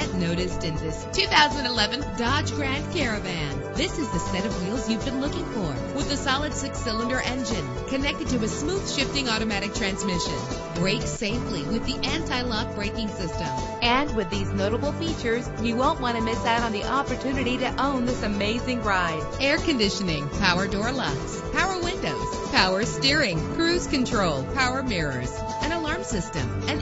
noticed in this 2011 Dodge Grand Caravan. This is the set of wheels you've been looking for with a solid six-cylinder engine connected to a smooth shifting automatic transmission. Brake safely with the anti-lock braking system. And with these notable features, you won't want to miss out on the opportunity to own this amazing ride. Air conditioning, power door locks, power windows, power steering, cruise control, power mirrors, an alarm system, an